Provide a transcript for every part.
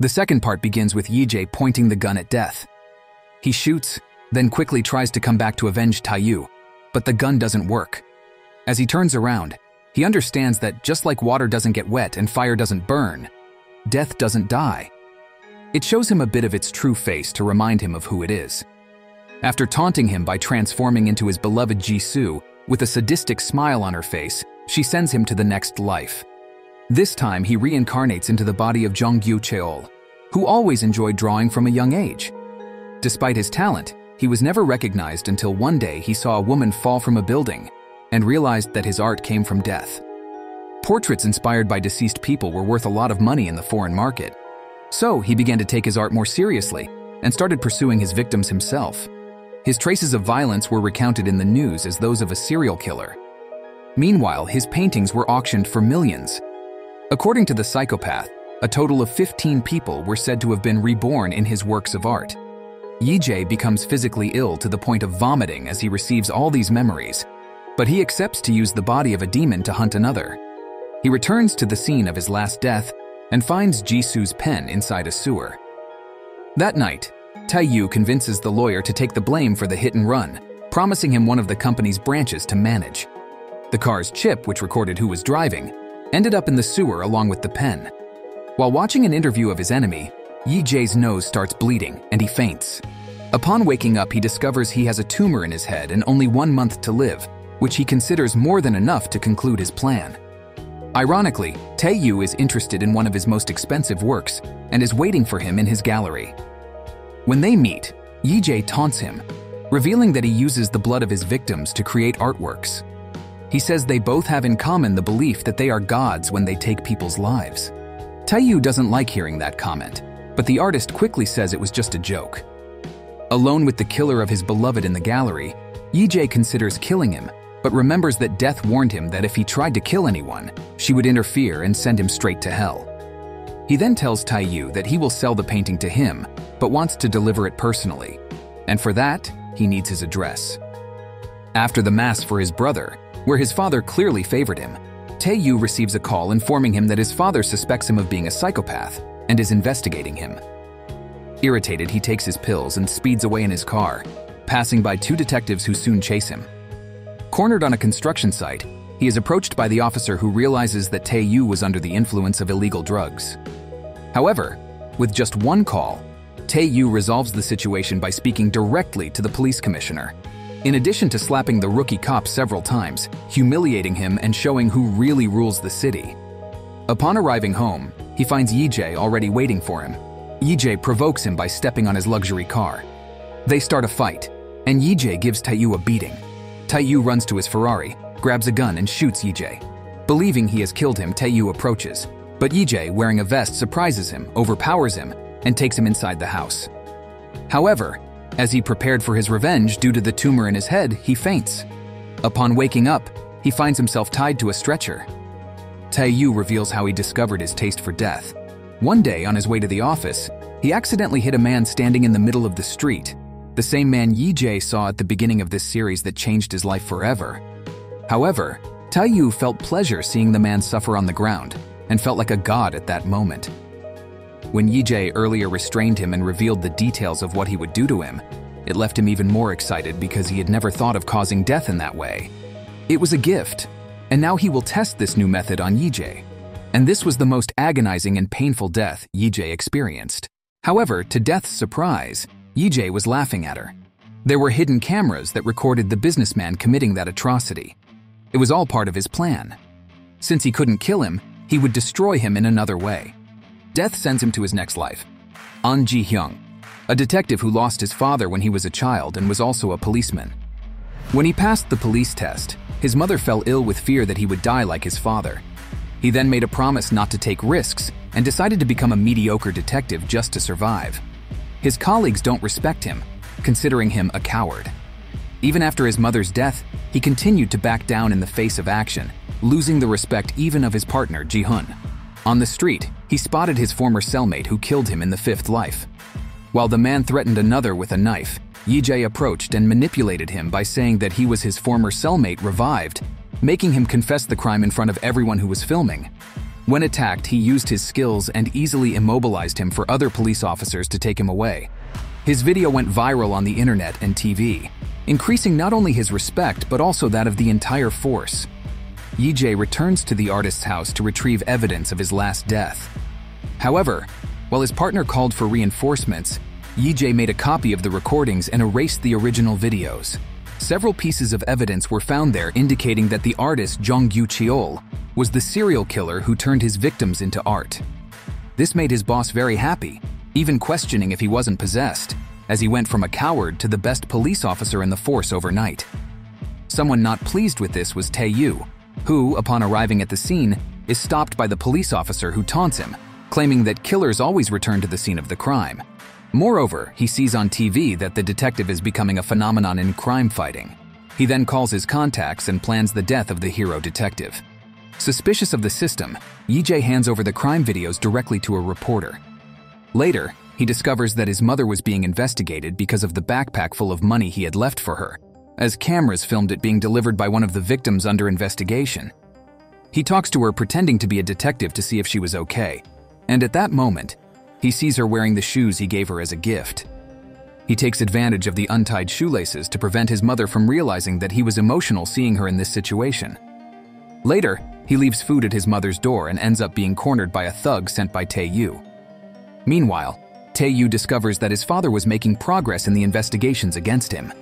The second part begins with Yijie pointing the gun at death. He shoots, then quickly tries to come back to avenge Taiyu, but the gun doesn't work. As he turns around, he understands that just like water doesn't get wet and fire doesn't burn, death doesn't die. It shows him a bit of its true face to remind him of who it is. After taunting him by transforming into his beloved Jisoo, with a sadistic smile on her face, she sends him to the next life. This time, he reincarnates into the body of Jonggyu Cheol, who always enjoyed drawing from a young age. Despite his talent, he was never recognized until one day he saw a woman fall from a building and realized that his art came from death. Portraits inspired by deceased people were worth a lot of money in the foreign market. So he began to take his art more seriously and started pursuing his victims himself. His traces of violence were recounted in the news as those of a serial killer. Meanwhile, his paintings were auctioned for millions, According to the psychopath, a total of 15 people were said to have been reborn in his works of art. Yijie becomes physically ill to the point of vomiting as he receives all these memories, but he accepts to use the body of a demon to hunt another. He returns to the scene of his last death and finds Jisoo's pen inside a sewer. That night, Taiyu convinces the lawyer to take the blame for the hit and run, promising him one of the company's branches to manage. The car's chip, which recorded who was driving, ended up in the sewer along with the pen. While watching an interview of his enemy, Yi Jae's nose starts bleeding and he faints. Upon waking up, he discovers he has a tumor in his head and only one month to live, which he considers more than enough to conclude his plan. Ironically, Tae Yu is interested in one of his most expensive works and is waiting for him in his gallery. When they meet, Yi Jae taunts him, revealing that he uses the blood of his victims to create artworks. He says they both have in common the belief that they are gods when they take people's lives. Taiyu doesn't like hearing that comment, but the artist quickly says it was just a joke. Alone with the killer of his beloved in the gallery, Yijie considers killing him, but remembers that Death warned him that if he tried to kill anyone, she would interfere and send him straight to hell. He then tells Taiyu that he will sell the painting to him, but wants to deliver it personally, and for that, he needs his address. After the mass for his brother, where his father clearly favored him. Tae Yu receives a call informing him that his father suspects him of being a psychopath and is investigating him. Irritated, he takes his pills and speeds away in his car, passing by two detectives who soon chase him. Cornered on a construction site, he is approached by the officer who realizes that Tae Yu was under the influence of illegal drugs. However, with just one call, Tae Yu resolves the situation by speaking directly to the police commissioner in addition to slapping the rookie cop several times, humiliating him and showing who really rules the city. Upon arriving home, he finds Yijie already waiting for him. Yijie provokes him by stepping on his luxury car. They start a fight, and Yijie gives Taiyu a beating. Taiyu runs to his Ferrari, grabs a gun and shoots Yijie. Believing he has killed him, Taiyu approaches, but Yijie, wearing a vest, surprises him, overpowers him, and takes him inside the house. However, as he prepared for his revenge due to the tumor in his head, he faints. Upon waking up, he finds himself tied to a stretcher. Yu reveals how he discovered his taste for death. One day, on his way to the office, he accidentally hit a man standing in the middle of the street, the same man Yi Jae saw at the beginning of this series that changed his life forever. However, Yu felt pleasure seeing the man suffer on the ground and felt like a god at that moment. When Yijie earlier restrained him and revealed the details of what he would do to him, it left him even more excited because he had never thought of causing death in that way. It was a gift, and now he will test this new method on Yijie. And this was the most agonizing and painful death Yijie experienced. However, to Death's surprise, Yijie was laughing at her. There were hidden cameras that recorded the businessman committing that atrocity. It was all part of his plan. Since he couldn't kill him, he would destroy him in another way. Death sends him to his next life. An Ji Hyung, a detective who lost his father when he was a child and was also a policeman. When he passed the police test, his mother fell ill with fear that he would die like his father. He then made a promise not to take risks and decided to become a mediocre detective just to survive. His colleagues don't respect him, considering him a coward. Even after his mother's death, he continued to back down in the face of action, losing the respect even of his partner, Ji-hun. On the street, he spotted his former cellmate who killed him in the fifth life. While the man threatened another with a knife, Yijie approached and manipulated him by saying that he was his former cellmate revived, making him confess the crime in front of everyone who was filming. When attacked, he used his skills and easily immobilized him for other police officers to take him away. His video went viral on the internet and TV, increasing not only his respect but also that of the entire force. Yijie returns to the artist's house to retrieve evidence of his last death. However, while his partner called for reinforcements, Yijie made a copy of the recordings and erased the original videos. Several pieces of evidence were found there indicating that the artist Zhang Yuqiol was the serial killer who turned his victims into art. This made his boss very happy, even questioning if he wasn't possessed, as he went from a coward to the best police officer in the force overnight. Someone not pleased with this was Tae Yu, who, upon arriving at the scene, is stopped by the police officer who taunts him, claiming that killers always return to the scene of the crime. Moreover, he sees on TV that the detective is becoming a phenomenon in crime fighting. He then calls his contacts and plans the death of the hero detective. Suspicious of the system, Yijie hands over the crime videos directly to a reporter. Later, he discovers that his mother was being investigated because of the backpack full of money he had left for her, as cameras filmed it being delivered by one of the victims under investigation. He talks to her pretending to be a detective to see if she was okay, and at that moment, he sees her wearing the shoes he gave her as a gift. He takes advantage of the untied shoelaces to prevent his mother from realizing that he was emotional seeing her in this situation. Later, he leaves food at his mother's door and ends up being cornered by a thug sent by Tae Yu. Meanwhile, Tae Yu discovers that his father was making progress in the investigations against him.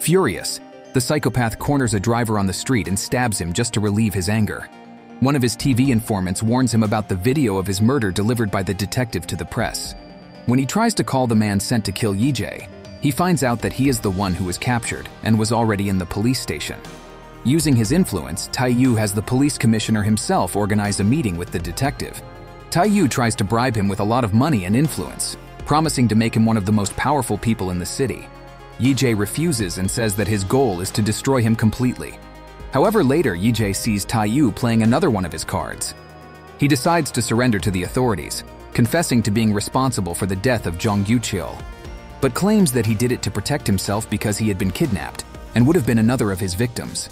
Furious, the psychopath corners a driver on the street and stabs him just to relieve his anger. One of his TV informants warns him about the video of his murder delivered by the detective to the press. When he tries to call the man sent to kill Yijie, he finds out that he is the one who was captured and was already in the police station. Using his influence, Tai Yu has the police commissioner himself organize a meeting with the detective. Tai Yu tries to bribe him with a lot of money and influence, promising to make him one of the most powerful people in the city. Yijie refuses and says that his goal is to destroy him completely. However, later Yijie sees Tai Yu playing another one of his cards. He decides to surrender to the authorities, confessing to being responsible for the death of Zhang Yuqiol, but claims that he did it to protect himself because he had been kidnapped and would have been another of his victims.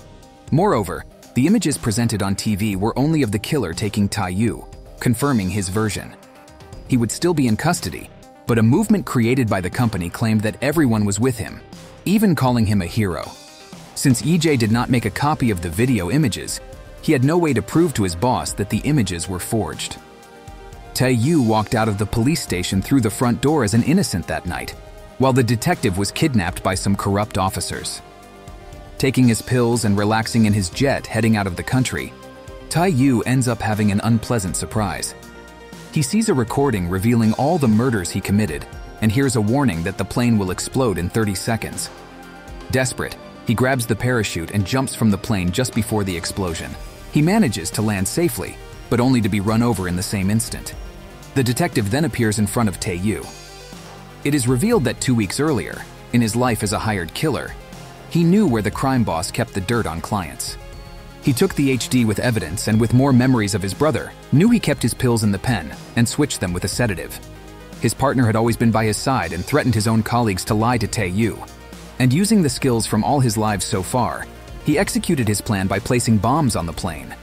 Moreover, the images presented on TV were only of the killer taking Tai Yu, confirming his version. He would still be in custody, but a movement created by the company claimed that everyone was with him, even calling him a hero. Since EJ did not make a copy of the video images, he had no way to prove to his boss that the images were forged. Tae Yu walked out of the police station through the front door as an innocent that night, while the detective was kidnapped by some corrupt officers. Taking his pills and relaxing in his jet heading out of the country, Tai Yu ends up having an unpleasant surprise. He sees a recording revealing all the murders he committed and hears a warning that the plane will explode in 30 seconds. Desperate, he grabs the parachute and jumps from the plane just before the explosion. He manages to land safely, but only to be run over in the same instant. The detective then appears in front of Tae Yu. It is revealed that two weeks earlier, in his life as a hired killer, he knew where the crime boss kept the dirt on clients. He took the HD with evidence and with more memories of his brother, knew he kept his pills in the pen and switched them with a sedative. His partner had always been by his side and threatened his own colleagues to lie to Tae Yu, and using the skills from all his lives so far, he executed his plan by placing bombs on the plane.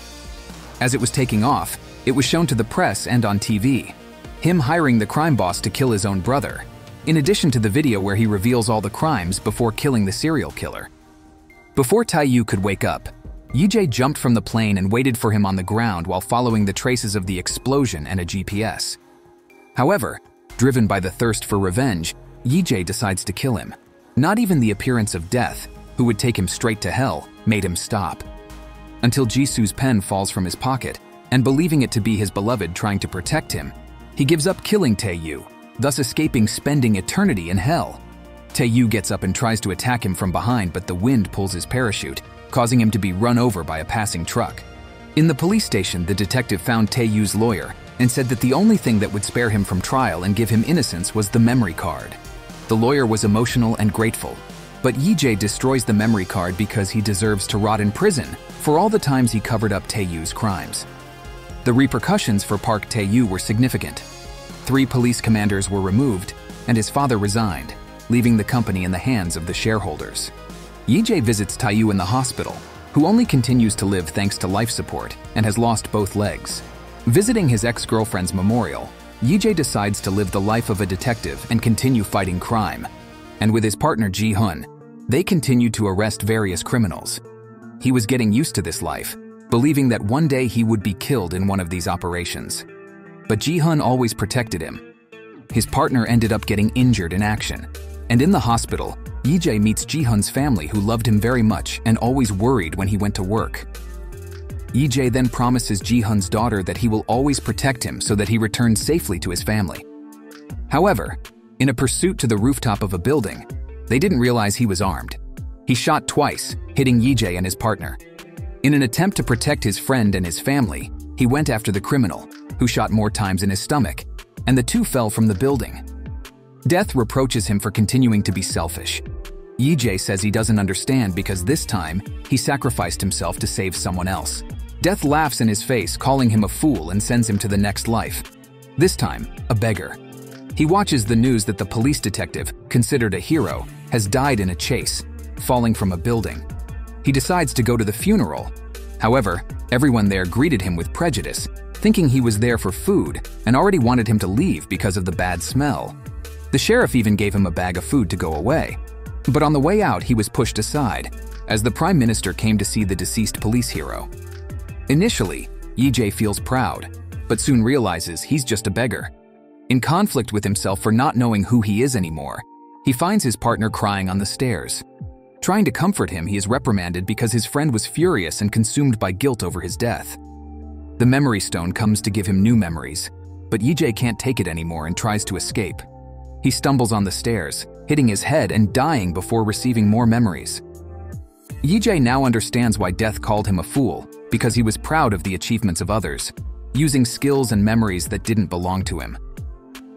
As it was taking off, it was shown to the press and on TV, him hiring the crime boss to kill his own brother, in addition to the video where he reveals all the crimes before killing the serial killer. Before Tai Yu could wake up, Yijie jumped from the plane and waited for him on the ground while following the traces of the explosion and a GPS. However, driven by the thirst for revenge, Yijie decides to kill him. Not even the appearance of death, who would take him straight to hell, made him stop. Until Jisu's pen falls from his pocket, and believing it to be his beloved trying to protect him, he gives up killing Taeyu, thus escaping spending eternity in hell. Taeyu gets up and tries to attack him from behind, but the wind pulls his parachute, causing him to be run over by a passing truck. In the police station, the detective found Taeyu's lawyer and said that the only thing that would spare him from trial and give him innocence was the memory card. The lawyer was emotional and grateful, but Yijie destroys the memory card because he deserves to rot in prison for all the times he covered up Taeyu's crimes. The repercussions for Park Taeyu were significant. Three police commanders were removed, and his father resigned, leaving the company in the hands of the shareholders. Yijie visits Taeyu in the hospital, who only continues to live thanks to life support and has lost both legs. Visiting his ex-girlfriend's memorial, Yijay decides to live the life of a detective and continue fighting crime. And with his partner Ji Hun, they continue to arrest various criminals. He was getting used to this life, believing that one day he would be killed in one of these operations. But Ji Hun always protected him. His partner ended up getting injured in action, and in the hospital, Yijay meets Ji Hun's family who loved him very much and always worried when he went to work. Yijay then promises Ji Hun's daughter that he will always protect him so that he returns safely to his family. However, in a pursuit to the rooftop of a building, they didn't realize he was armed. He shot twice, hitting Yijay and his partner. In an attempt to protect his friend and his family, he went after the criminal, who shot more times in his stomach, and the two fell from the building. Death reproaches him for continuing to be selfish. Yijay says he doesn't understand because this time, he sacrificed himself to save someone else. Death laughs in his face, calling him a fool and sends him to the next life. This time, a beggar. He watches the news that the police detective, considered a hero, has died in a chase, falling from a building. He decides to go to the funeral. However, everyone there greeted him with prejudice, thinking he was there for food and already wanted him to leave because of the bad smell. The sheriff even gave him a bag of food to go away. But on the way out, he was pushed aside, as the prime minister came to see the deceased police hero. Initially, Yijay feels proud, but soon realizes he's just a beggar. In conflict with himself for not knowing who he is anymore, he finds his partner crying on the stairs. Trying to comfort him, he is reprimanded because his friend was furious and consumed by guilt over his death. The memory stone comes to give him new memories, but Yijay can't take it anymore and tries to escape. He stumbles on the stairs, hitting his head and dying before receiving more memories. Yijay now understands why death called him a fool, because he was proud of the achievements of others, using skills and memories that didn't belong to him.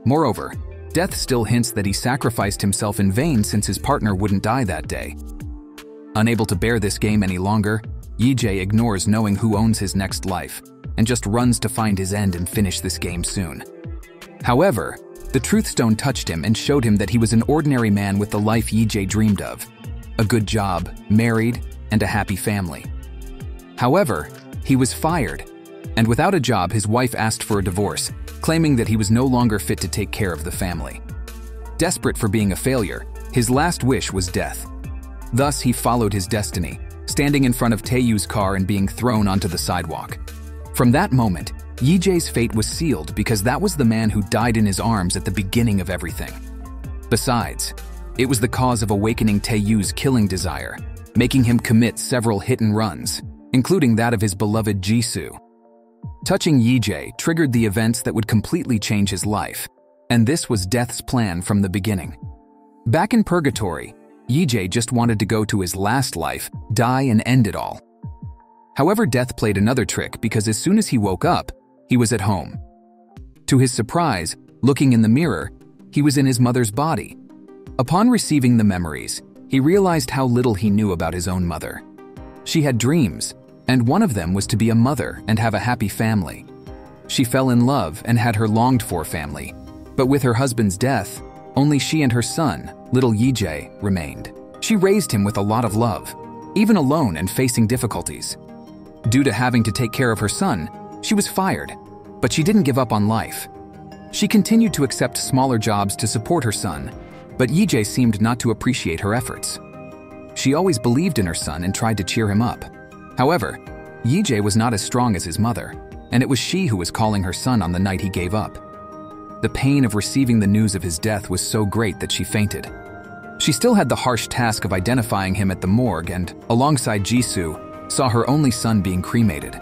Moreover, Death still hints that he sacrificed himself in vain since his partner wouldn't die that day. Unable to bear this game any longer, Yijay ignores knowing who owns his next life and just runs to find his end and finish this game soon. However, the Truth Stone touched him and showed him that he was an ordinary man with the life Yijay dreamed of. A good job, married, and a happy family. However, he was fired, and without a job his wife asked for a divorce claiming that he was no longer fit to take care of the family. Desperate for being a failure, his last wish was death. Thus, he followed his destiny, standing in front of Taeyu's car and being thrown onto the sidewalk. From that moment, Yijay's fate was sealed because that was the man who died in his arms at the beginning of everything. Besides, it was the cause of awakening Taeyu's killing desire, making him commit several hit and runs, including that of his beloved Jisoo. Touching Yijay triggered the events that would completely change his life, and this was Death's plan from the beginning. Back in Purgatory, Yijay just wanted to go to his last life, die and end it all. However, Death played another trick because as soon as he woke up, he was at home. To his surprise, looking in the mirror, he was in his mother's body. Upon receiving the memories, he realized how little he knew about his own mother. She had dreams, and one of them was to be a mother and have a happy family. She fell in love and had her longed for family, but with her husband's death, only she and her son, little Yijay, remained. She raised him with a lot of love, even alone and facing difficulties. Due to having to take care of her son, she was fired, but she didn't give up on life. She continued to accept smaller jobs to support her son, but Yijay seemed not to appreciate her efforts. She always believed in her son and tried to cheer him up. However, Yijay was not as strong as his mother, and it was she who was calling her son on the night he gave up. The pain of receiving the news of his death was so great that she fainted. She still had the harsh task of identifying him at the morgue and, alongside Jisoo, saw her only son being cremated.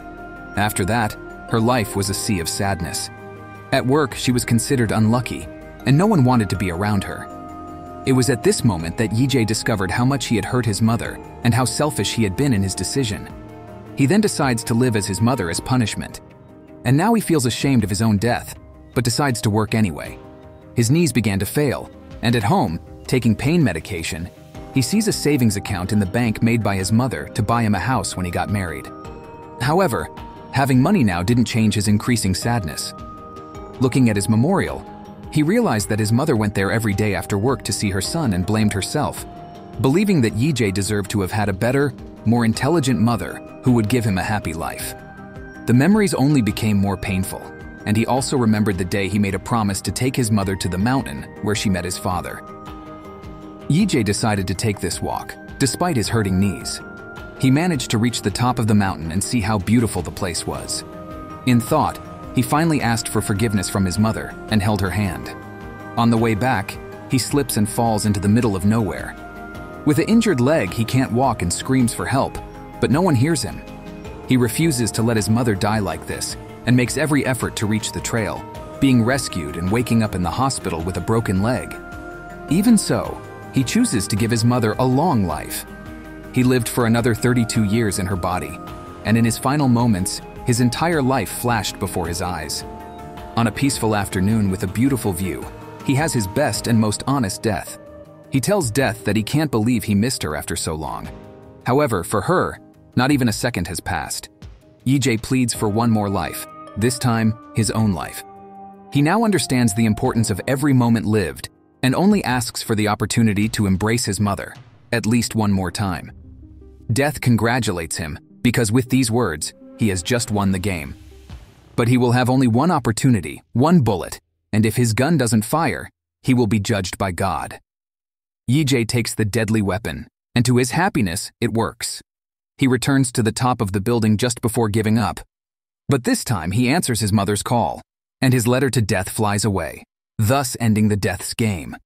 After that, her life was a sea of sadness. At work, she was considered unlucky, and no one wanted to be around her. It was at this moment that Yijay discovered how much he had hurt his mother and how selfish he had been in his decision. He then decides to live as his mother as punishment. And now he feels ashamed of his own death, but decides to work anyway. His knees began to fail, and at home, taking pain medication, he sees a savings account in the bank made by his mother to buy him a house when he got married. However, having money now didn't change his increasing sadness. Looking at his memorial, he realized that his mother went there every day after work to see her son and blamed herself, believing that Yijay deserved to have had a better, more intelligent mother who would give him a happy life. The memories only became more painful, and he also remembered the day he made a promise to take his mother to the mountain where she met his father. Yijie decided to take this walk, despite his hurting knees. He managed to reach the top of the mountain and see how beautiful the place was. In thought, he finally asked for forgiveness from his mother and held her hand. On the way back, he slips and falls into the middle of nowhere. With an injured leg, he can't walk and screams for help, but no one hears him. He refuses to let his mother die like this and makes every effort to reach the trail, being rescued and waking up in the hospital with a broken leg. Even so, he chooses to give his mother a long life. He lived for another 32 years in her body, and in his final moments, his entire life flashed before his eyes. On a peaceful afternoon with a beautiful view, he has his best and most honest death. He tells Death that he can't believe he missed her after so long. However, for her, not even a second has passed. Yijie pleads for one more life, this time his own life. He now understands the importance of every moment lived and only asks for the opportunity to embrace his mother, at least one more time. Death congratulates him because with these words, he has just won the game. But he will have only one opportunity, one bullet, and if his gun doesn't fire, he will be judged by God. Yijie takes the deadly weapon, and to his happiness, it works. He returns to the top of the building just before giving up. But this time he answers his mother's call, and his letter to death flies away, thus ending the death's game.